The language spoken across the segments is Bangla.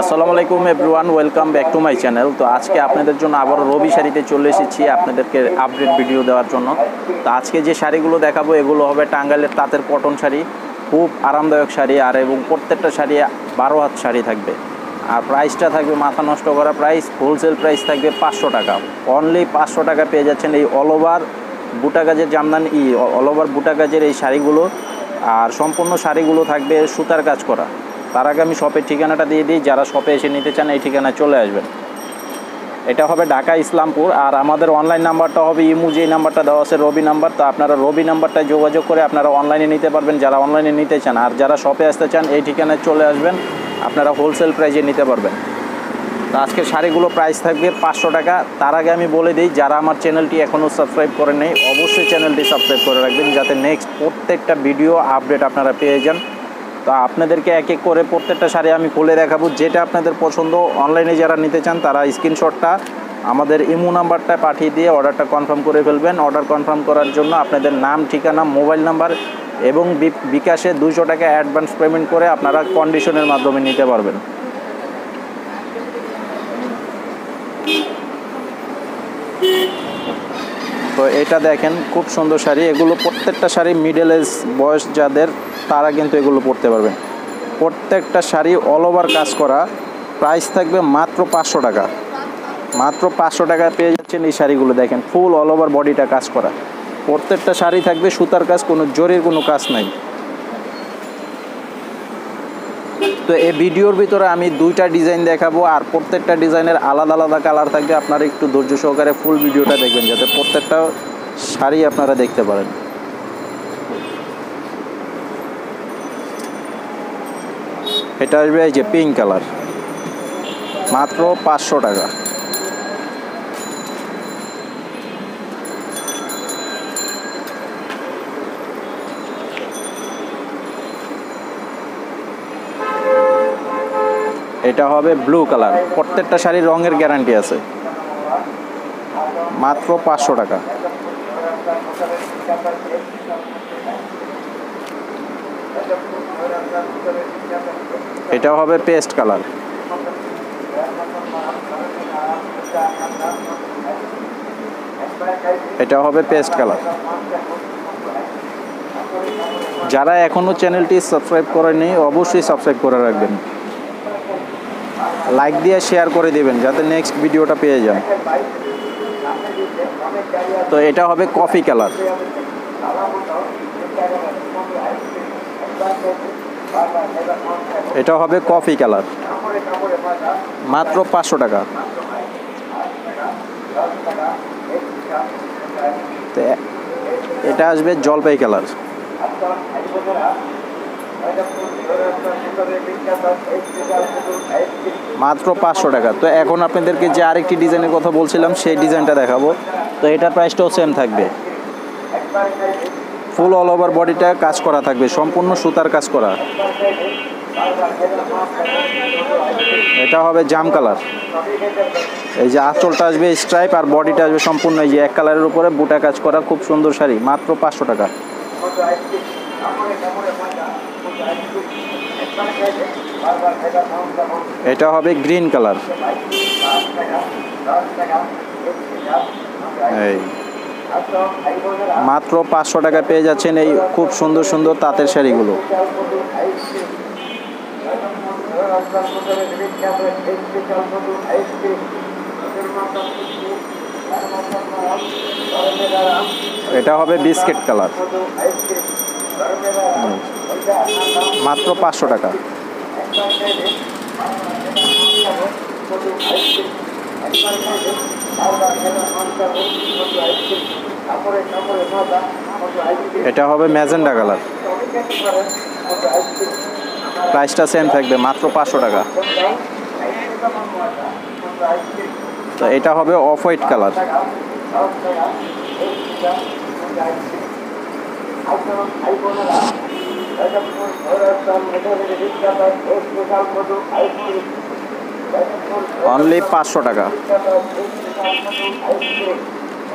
আসসালামু আলাইকুম everyone, welcome back to my channel. তো আজকে আপনাদের জন্য আবারও রবি শাড়িতে চলে এসেছি আপনাদেরকে আপডেট ভিডিও দেওয়ার জন্য। তো আজকে যে শাড়িগুলো দেখাবো, এগুলো হবে টাঙ্গাইলের তাঁতের কটন শাড়ি, খুব আরামদায়ক শাড়ি, আর এবং প্রত্যেকটা শাড়ি বারো হাত শাড়ি থাকবে। আর প্রাইসটা থাকবে মাথা নষ্ট করা প্রাইস হোলসেল প্রাইস থাকবে পাঁচশো টাকা। অনলি পাঁচশো টাকা পেয়ে যাচ্ছেন এই অল ওভার বুটা কাজের জামদানি ই অল ওভার বুটা কাজের এই শাড়িগুলো। আর সম্পূর্ণ শাড়িগুলো থাকবে সুতার কাজ করা। তার আগে আমি শপের ঠিকানাটা দিয়ে দিই, যারা শপে এসে নিতে চান এই ঠিকানায় চলে আসবেন। এটা হবে ঢাকা ইসলামপুর, আর আমাদের অনলাইন নাম্বারটা হবে ইমু, যেই নাম্বারটা দেওয়া আছে রবি নাম্বার তো আপনারা রবি নাম্বারটায় যোগাযোগ করে আপনারা অনলাইনে নিতে পারবেন, যারা অনলাইনে নিতে চান। আর যারা শপে আসতে চান, এই ঠিকানায় চলে আসবেন, আপনারা হোলসেল প্রাইজে নিতে পারবেন। তো আজকের শাড়িগুলো প্রাইস থাকবে পাঁচশো টাকা। তার আগে আমি বলে দিই, যারা আমার চ্যানেলটি এখনও সাবস্ক্রাইব করে নেই, অবশ্যই চ্যানেলটি সাবস্ক্রাইব করে রাখবেন, যাতে নেক্সট প্রত্যেকটা ভিডিও আপডেট আপনারা পেয়ে যান। তো আপনাদেরকে এক এক করে প্রত্যেকটা শাড়ি আমি খুলে দেখাবো। যেটা আপনাদের পছন্দ অনলাইনে যারা নিতে চান তারা স্ক্রিনশটটা আমাদের ইমো নাম্বারটা পাঠিয়ে দিয়ে অর্ডারটা কনফার্ম করে ফেলবেন। অর্ডার কনফার্ম করার জন্য আপনাদের নাম, ঠিকানা মোবাইল নাম্বার এবং বিকাশে দুশো টাকা অ্যাডভান্স পেমেন্ট করে আপনারা কন্ডিশনের মাধ্যমে নিতে পারবেন। তো এটা দেখেন, খুব সুন্দর শাড়ি। এগুলো প্রত্যেকটা শাড়ি মিডল এজ বয়স যাদের তারা কিন্তু এগুলো পরতে পারবেন প্রত্যেকটা শাড়ি অল ওভার কাজ করা। প্রাইস থাকবে মাত্র পাঁচশো টাকা। মাত্র পাঁচশো টাকা পেয়ে যাচ্ছেন এই শাড়িগুলো। দেখেন ফুল অল ওভার বডিটা কাজ করা। প্রত্যেকটা শাড়ি থাকবে, সুতার কাজ, কোনো জরির কোনো কাজ নাই। তো এই ভিডিওর ভিতরে আমি দুইটা ডিজাইন দেখাবো আর প্রত্যেকটা ডিজাইনের আলাদা আলাদা কালার থাকবে। আপনারা একটু ধৈর্য সহকারে ফুল ভিডিওটা দেখবেন, যাতে প্রত্যেকটা শাড়ি আপনারা দেখতে পারেন। এটা আসবে এই যে পিঙ্ক কালার মাত্র পাঁচশো টাকা। এটা হবে ব্লু কালার প্রত্যেকটা শাড়ির রঙের গ্যারান্টি আছে। মাত্র পাঁচশো টাকা। এটা হবে পেস্ট কালার এটা হবে পেস্ট কালার যারা এখনও চ্যানেলটি সাবস্ক্রাইব করেনি অবশ্যই সাবস্ক্রাইব করে রাখবেন। লাইক দিয়ে শেয়ার করে দেবেন, যাতে নেক্সট ভিডিওটা পেয়ে যান। তো এটা হবে কফি কালার এটা হবে কফি কালার। মাত্র পাঁচশো টাকা। এটা আসবে জলপাই কালার। মাত্র পাঁচশো টাকা। তো এখন আপনাদেরকে যে আরেকটি ডিজাইনের কথা বলছিলাম, সেই ডিজাইনটা দেখাবো। তো এটার প্রাইসটাও সেম থাকবে। ফুল অল ওভার বডিটা কাজ করা থাকবে, সম্পূর্ণ সুতার কাজ করা। এটা হবে জাম কালার। এই যে আঁচলটা আসবে স্ট্রাইপ আর বডিটা আসবে সম্পূর্ণ এই যে এক কালারের উপরে বুটা কাজ করা, খুব সুন্দর শাড়ি, মাত্র পাঁচশো টাকা। এটা হবে গ্রিন কালার। এই। মাত্র পাঁচশো টাকা পেয়ে যাচ্ছেন এই খুব সুন্দর সুন্দর তাঁতের শাড়িগুলো। এটা হবে বিস্কিট কালার। মাত্র পাঁচশো টাকা। এটা হবে ম্যাজেন্ডা কালার। প্রাইসটা সেম থাকবে, মাত্র পাঁচশো টাকা। তো এটা হবে অফ হোয়াইট কালার। অনলি পাঁচশো টাকা।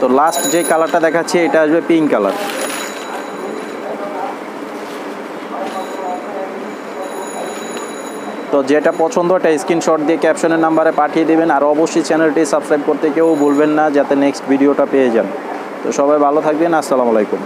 তো লাস্ট যে কালারটা দেখাচ্ছি, এটা আসবে পিঙ্ক কালার তো যেটা পছন্দ এটা স্ক্রিনশট দিয়ে ক্যাপশনের নাম্বারে পাঠিয়ে দেবেন, আর অবশ্যই চ্যানেলটি সাবস্ক্রাইব করতে কেউ ভুলবেন না, যাতে নেক্সট ভিডিওটা পেয়ে যান। তো সবাই ভালো থাকবেন, আসসালামু আলাইকুম।